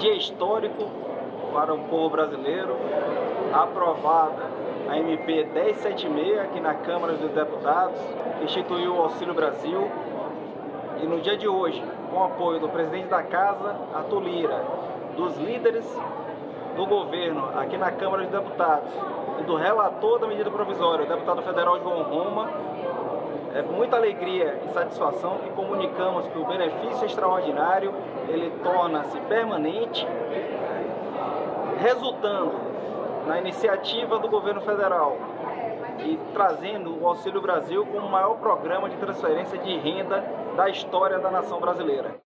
dia histórico para o povo brasileiro, aprovada a MP 1076 aqui na Câmara dos Deputados, instituiu o Auxílio Brasil. E no dia de hoje, com o apoio do presidente da Casa, Arthur Lira, dos líderes do governo aqui na Câmara dos Deputados e do relator da medida provisória, o deputado federal João Roma, é com muita alegria e satisfação que comunicamos que o benefício extraordinário ele torna-se permanente, resultando na iniciativa do governo federal e trazendo o Auxílio Brasil como o maior programa de transferência de renda da história da nação brasileira.